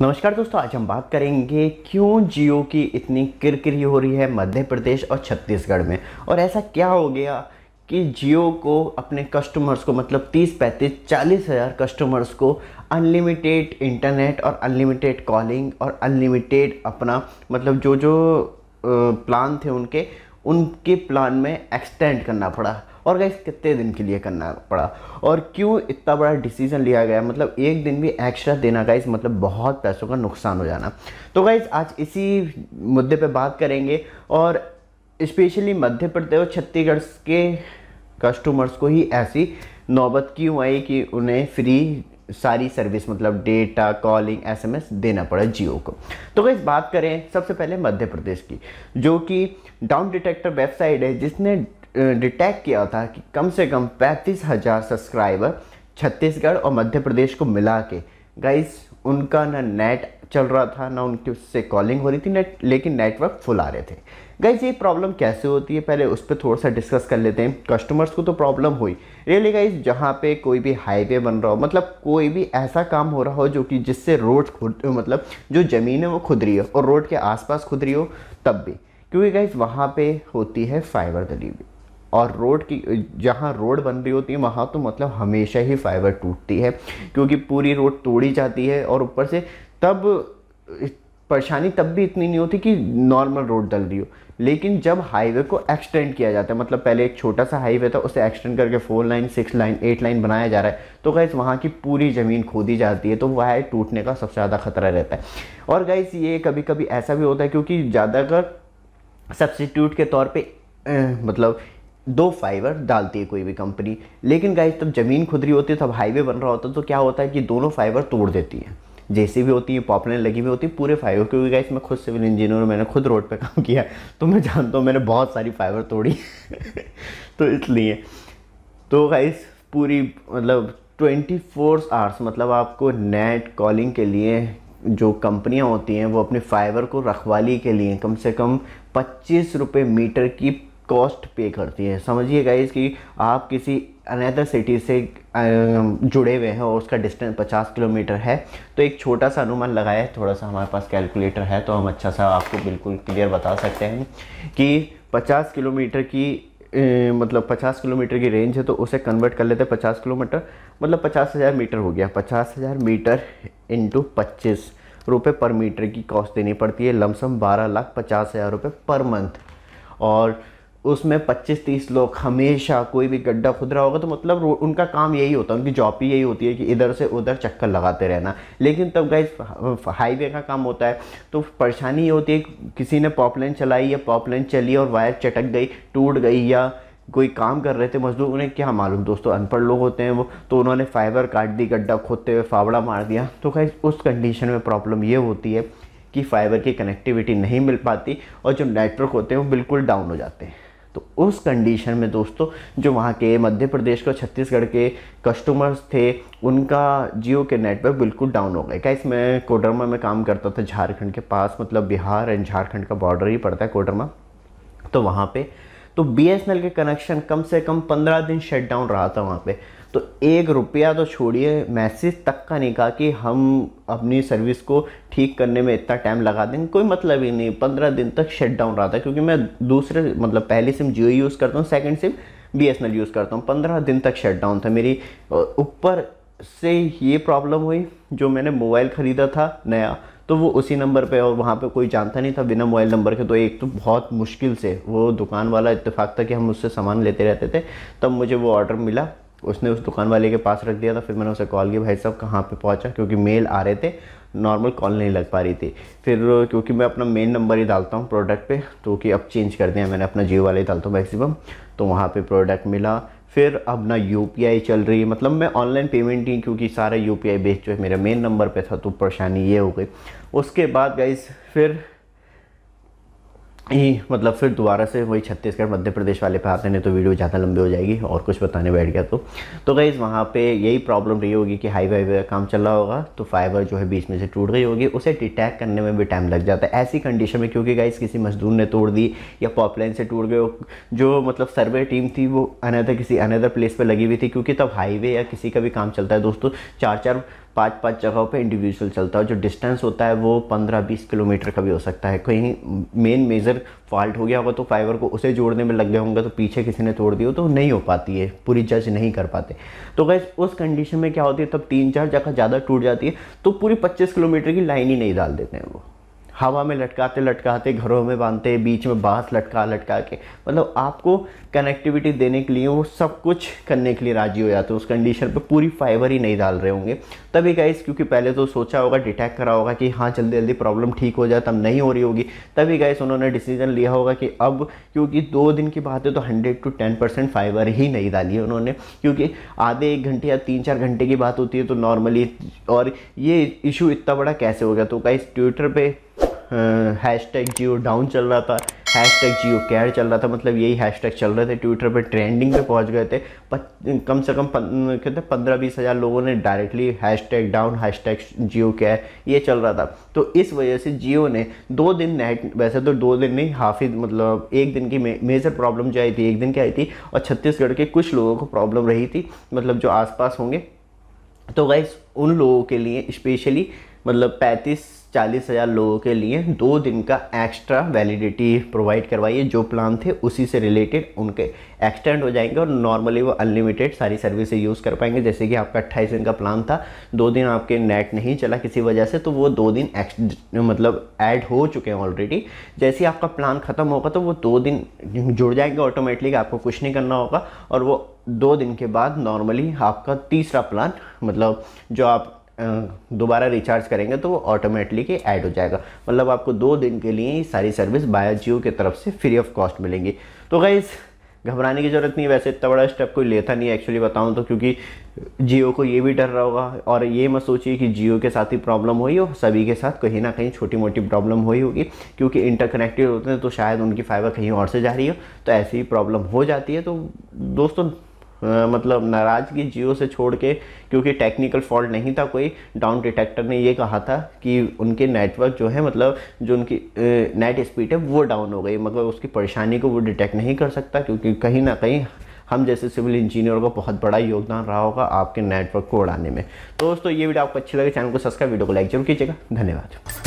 नमस्कार दोस्तों, आज हम बात करेंगे क्यों जियो की इतनी किरकिरी हो रही है मध्य प्रदेश और छत्तीसगढ़ में? और ऐसा क्या हो गया कि जियो को अपने कस्टमर्स को मतलब 30 पैंतीस, चालीस हज़ार कस्टमर्स को अनलिमिटेड इंटरनेट और अनलिमिटेड कॉलिंग और अनलिमिटेड अपना मतलब जो जो प्लान थे उनके उनके प्लान में एक्सटेंड करना पड़ा। और गाइस कितने दिन के लिए करना पड़ा? और क्यों इतना बड़ा डिसीज़न लिया गया? मतलब एक दिन भी एक्स्ट्रा देना गाइस मतलब बहुत पैसों का नुकसान हो जाना। तो गाइस आज इसी मुद्दे पे बात करेंगे और स्पेशली मध्य प्रदेश और छत्तीसगढ़ के कस्टमर्स को ही ऐसी नौबत क्यों आई कि उन्हें फ्री सारी सर्विस मतलब डेटा कॉलिंग एसएमएस देना पड़ा जियो को। तो इस बात करें सबसे पहले मध्य प्रदेश की, जो कि डाउन डिटेक्टर वेबसाइट है, जिसने डिटेक्ट किया था कि कम से कम पैंतीस हज़ार सब्सक्राइबर छत्तीसगढ़ और मध्य प्रदेश को मिला के। गाइस उनका ना नेट चल रहा था, ना उनकी उससे कॉलिंग हो रही थी नेट लेकिन नेटवर्क फुल आ रहे थे। गाइज़ ये प्रॉब्लम कैसे होती है? पहले उस पर थोड़ा सा डिस्कस कर लेते हैं। कस्टमर्स को तो प्रॉब्लम हुई। रियली गाइज़ जहाँ पे कोई भी हाईवे बन रहा हो मतलब कोई भी ऐसा काम हो रहा हो जो कि जिससे रोड खुद मतलब जो ज़मीन है वो खुद रही हो और रोड के आसपास खुद रही हो, तब भी। क्योंकि गाइज़ वहाँ पे होती है फाइबर डिलीवरी और रोड की, जहाँ रोड बन रही होती है, वहाँ तो मतलब हमेशा ही फाइबर टूटती है, क्योंकि पूरी रोड तोड़ी जाती है और ऊपर से तब, परेशानी तब भी इतनी नहीं होती कि नॉर्मल रोड डल रही हो। लेकिन जब हाईवे को एक्सटेंड किया जाता है मतलब पहले एक छोटा सा हाईवे था, उसे एक्सटेंड करके four line six line eight line बनाया जा रहा है। तो गैस वहाँ की पूरी ज़मीन खोदी जाती है तो वायर टूटने का सबसे ज़्यादा खतरा रहता है। और गैस ये कभी कभी ऐसा भी होता है, क्योंकि ज़्यादातर सब्सिट्यूट के तौर पर मतलब दो फाइबर डालती है कोई भी कंपनी। लेकिन गाइस तब ज़मीन खुद रही होती है, तब हाईवे बन रहा होता है तो क्या होता है कि दोनों फाइबर तोड़ देती है। जैसे भी होती है पॉपलाइन लगी हुई होती है, पूरे फाइबर क्योंकि गाइस मैं खुद सिविल इंजीनियर मैंने खुद रोड पे काम किया तो मैं जानता हूँ, मैंने बहुत सारी फाइबर तोड़ी तो इसलिए। तो गाइस पूरी मतलब ट्वेंटी फोर आवर्स मतलब आपको नेट कॉलिंग के लिए जो कंपनियाँ होती हैं, वो अपने फाइबर को रखवाली के लिए कम से कम पच्चीस रुपये मीटर की कॉस्ट पे करती है। समझिए गाइस कि आप किसी अनदर सिटी से जुड़े हुए हैं और उसका डिस्टेंस 50 किलोमीटर है तो एक छोटा सा अनुमान लगाया है थोड़ा सा हमारे पास कैलकुलेटर है तो हम अच्छा सा आपको बिल्कुल क्लियर बता सकते हैं कि 50 किलोमीटर की ए, मतलब 50 किलोमीटर की रेंज है तो उसे कन्वर्ट कर लेते हैं 50 किलोमीटर। मतलब पचास हज़ार मीटर हो गया। पचास हज़ार मीटर इंटू पच्चीस रुपये पर मीटर की कॉस्ट देनी पड़ती है। लमसम बारह लाख पचास हज़ार रुपये पर मंथ और उसमें 25-30 लोग हमेशा कोई भी गड्ढा खुद रहा होगा तो मतलब उनका काम यही होता है, उनकी जॉब ही यही होती है कि इधर से उधर चक्कर लगाते रहना। लेकिन तब गाइस हाईवे का काम होता है तो परेशानी ये होती है किसी ने पॉपलाइन चलाई या पॉपलाइन चली और वायर चटक गई, टूट गई या कोई काम कर रहे थे मजदूर, उन्हें क्या मालूम? दोस्तों, अनपढ़ लोग होते हैं वो तो उन्होंने फाइबर काट दी, गड्ढा खोदते हुए फावड़ा मार दिया। तो कहीं उस कंडीशन में प्रॉब्लम ये होती है कि फाइबर की कनेक्टिविटी नहीं मिल पाती और जो नेटवर्क होते हैं वो बिल्कुल डाउन हो जाते हैं। तो उस कंडीशन में दोस्तों, जो वहाँ के मध्य प्रदेश के छत्तीसगढ़ के कस्टमर्स थे, उनका जियो के नेटवर्क बिल्कुल डाउन हो गए। क्या इसमें कोडरमा में काम करता था? झारखंड के पास मतलब बिहार एंड झारखंड का बॉर्डर ही पड़ता है कोडरमा। तो वहाँ पे तो बीएसएनएल के कनेक्शन कम से कम पंद्रह दिन शट डाउन रहा था वहाँ पे। तो एक रुपया तो छोड़िए, मैसेज तक का नहीं कहा कि हम अपनी सर्विस को ठीक करने में इतना टाइम लगा देंगे। कोई मतलब ही नहीं। पंद्रह दिन तक शट डाउन रहा था, क्योंकि मैं दूसरे मतलब पहली सिम जियो यूज़ करता हूँ second SIM B S use करता हूँ। पंद्रह दिन तक शट डाउन था मेरी। ऊपर से ये प्रॉब्लम हुई, जो मैंने मोबाइल ख़रीदा था नया तो वो उसी नंबर पे और वहाँ पे कोई जानता नहीं था बिना मोबाइल नंबर के। तो एक तो बहुत मुश्किल से वो दुकान वाला इत्तेफाक था कि हम उससे सामान लेते रहते थे, तब मुझे वो ऑर्डर मिला। उसने उस दुकान वाले के पास रख दिया था, फिर मैंने उसे कॉल किया, भाई साहब, कहाँ पे पहुँचा? क्योंकि मेल आ रहे थे, नॉर्मल कॉल नहीं लग पा रही थी। फिर, क्योंकि मैं अपना मेन नंबर ही डालता हूँ प्रोडक्ट पे तो कि अब चेंज कर दिया मैंने, अपना जियो वाले ही डालता हूँ मैक्सिमम तो वहाँ पे प्रोडक्ट मिला। फिर अब ना यू चल रही है मतलब मैं ऑनलाइन पेमेंट ही, क्योंकि सारा यू पी आई बेस जो है मेरा मेन नंबर पे था तो परेशानी ये हो गई। उसके बाद गाइज़ फिर ही मतलब फिर दोबारा से वही छत्तीसगढ़, मध्य प्रदेश वाले पे आते हैं तो वीडियो ज़्यादा लंबी हो जाएगी और कुछ बताने बैठ गया तो। तो गई वहाँ पे यही प्रॉब्लम रही होगी कि हाईवे हाईवे का काम चल रहा होगा तो फाइबर जो है बीच में से टूट गई होगी, उसे डिटैक करने में भी टाइम लग जाता है। ऐसी कंडीशन में क्योंकि गाइस किसी मजदूर ने तोड़ दी या पॉपलाइन से टूट गए जो मतलब सर्वे टीम थी, वो अनदर किसी अनदर प्लेस पर लगी हुई थी, क्योंकि तब हाईवे या किसी का भी काम चलता है दोस्तों चार चार पाँच पाँच जगहों पे इंडिविजुअल चलता है जो डिस्टेंस होता है वो पंद्रह बीस किलोमीटर का भी हो सकता है। कहीं मेन मेजर फॉल्ट हो गया होगा तो फाइबर को उसे जोड़ने में लग गया होंगे तो पीछे किसी ने तोड़ दिया तो नहीं हो पाती है, पूरी जज नहीं कर पाते। तो गैस उस कंडीशन में क्या होती है, तब तीन चार जगह ज़्यादा टूट जाती है तो पूरी पच्चीस किलोमीटर की लाइन ही नहीं डाल देते हैं वो। हवा में लटकाते लटकाते घरों में बांधते, बीच में बाँस लटका लटका के। मतलब आपको कनेक्टिविटी देने के लिए वो सब कुछ करने के लिए राज़ी हो जाते हैं। उस कंडीशन पे पूरी फाइबर ही नहीं डाल रहे होंगे। तभी गाइस क्योंकि पहले तो सोचा होगा डिटेक्ट करा होगा कि हाँ जल्दी जल्दी प्रॉब्लम ठीक हो जाए, तब नहीं हो रही होगी। तभी गाइस उन्होंने डिसीज़न लिया होगा कि अब क्योंकि दो दिन की बात है तो hundred to ten percent fibre ही नहीं डाली है उन्होंने। क्योंकि आधे एक घंटे या तीन चार घंटे की बात होती है तो नॉर्मली और ये इशू इतना बड़ा कैसे हो गया? तो गाइस ट्विटर पे हैश टैग जियो डाउन चल रहा था हैश टैग जियो कैर चल रहा था मतलब यही हैश टैग चल रहे थे। ट्विटर पे ट्रेंडिंग पे पहुँच गए थे। कम से कम कहते हैं पंद्रह बीस हज़ार लोगों ने directly hashtag down hashtag Jio care ये चल रहा था। तो इस वजह से जियो ने दो दिन नेट वैसे तो दो दिन नहीं हाफी मतलब एक दिन की मे, मेजर प्रॉब्लम जो आई थी एक दिन की आई थी और छत्तीसगढ़ के कुछ लोगों को प्रॉब्लम रही थी मतलब जो आसपास होंगे। तो गाइस उन लोगों के लिए स्पेशली मतलब पैंतीस चालीस हज़ार लोगों के लिए दो दिन का एक्स्ट्रा वैलिडिटी प्रोवाइड करवाइए। जो प्लान थे, उसी से रिलेटेड उनके एक्सटेंड हो जाएँगे और नॉर्मली वो अनलिमिटेड सारी सर्विसेज़ यूज़ कर पाएँगे। जैसे कि आपका अट्ठाईस दिन का प्लान था, दो दिन आपके नेट नहीं चला किसी वजह से तो वो दो दिन मतलब ऐड हो चुके हैं ऑलरेडी जैसे आपका प्लान ख़त्म होगा तो वो दो दिन जुड़ जाएँगे ऑटोमेटिकली आपको कुछ नहीं करना होगा। और वो दो दिन के बाद नॉर्मली आपका तीसरा प्लान मतलब जो आप दोबारा रिचार्ज करेंगे तो वो ऑटोमेटिकली ऐड हो जाएगा। मतलब आपको दो दिन के लिए ही सारी सर्विस बाया जियो की तरफ़ से फ्री ऑफ़ कॉस्ट मिलेंगी। तो गाइज़ घबराने की ज़रूरत नहीं वैसे इतना बड़ा स्टेप कोई लेता नहीं एक्चुअली बताऊँ तो क्योंकि जियो को ये भी डर रहा होगा। और ये मत सोचिए कि जियो के साथ ही प्रॉब्लम हुई हो, सभी के साथ कहीं ना कहीं छोटी मोटी प्रॉब्लम हुई होगी। क्योंकि इंटरकनेक्टेड होते हैं तो शायद उनकी फाइबर कहीं और से जा रही हो तो ऐसी ही प्रॉब्लम हो जाती है। तो दोस्तों मतलब नाराज़गी जियो से छोड़ के, क्योंकि टेक्निकल फॉल्ट नहीं था कोई डाउन डिटेक्टर ने ये कहा था कि उनके नेटवर्क जो है मतलब जो उनकी नेट स्पीड है, वो डाउन हो गई मतलब उसकी परेशानी को वो डिटेक्ट नहीं कर सकता, क्योंकि कहीं ना कहीं हम जैसे सिविल इंजीनियर का बहुत बड़ा योगदान रहा होगा आपके नेटवर्क को उड़ाने में। तो दोस्तों, ये वीडियो आपको अच्छी लगे चैनल को सब्सक्राइब वीडियो को लाइक ज़रूर कीजिएगा। धन्यवाद।